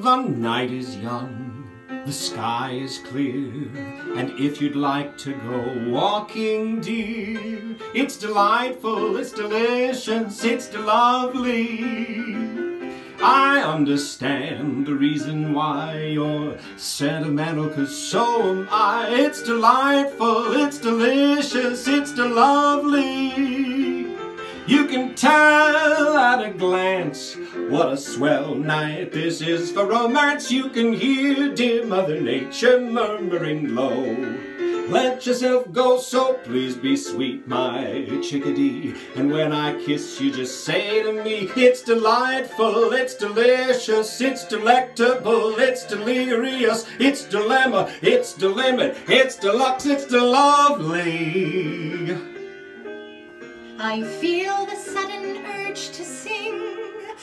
The night is young, the sky is clear, and if you'd like to go walking, dear, it's delightful, it's delicious, it's lovely. I understand the reason why you're sentimental, cause so am I. It's delightful, it's delicious, it's lovely. You can tell at a glance what a swell night this is for romance. You can hear dear Mother Nature murmuring low. Let yourself go, so please be sweet, my chickadee. And when I kiss you, just say to me, it's delightful, it's delicious, it's delectable, it's delirious, it's dilemma, it's delimit, it's deluxe, it's delovely. I feel the sudden urge to sing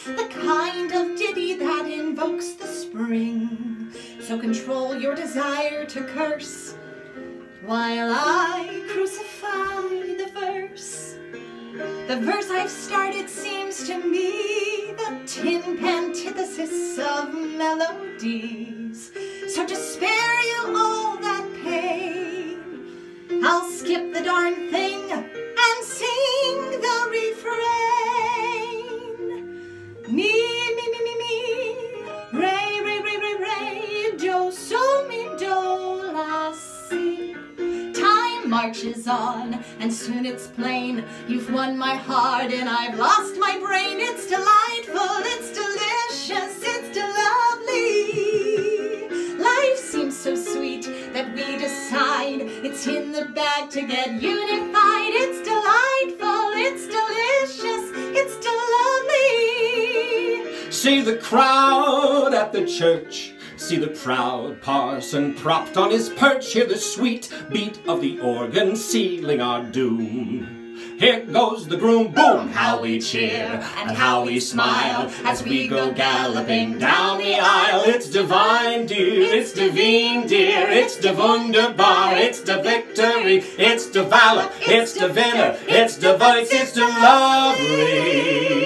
the kind of ditty that invokes the spring. So control your desire to curse while I crucify the verse. The verse I've started seems to me the tin antithesis of melodies. So to spare you all that pain, I'll skip the darn thing marches on, and soon it's plain you've won my heart and I've lost my brain. It's delightful, it's delicious, it's lovely. Life seems so sweet that we decide it's in the bag to get unified. It's delightful, it's delicious, it's lovely. See the crowd at the church See the proud parson propped on his perch, hear the sweet beat of the organ sealing our doom. Here goes the groom, boom! How we cheer and how we smile as we go galloping down the aisle. It's divine, dear, it's divine, dear, it's de wunderbar, it's de victory, it's de valor, it's de winner, it's de voice, it's de lovely.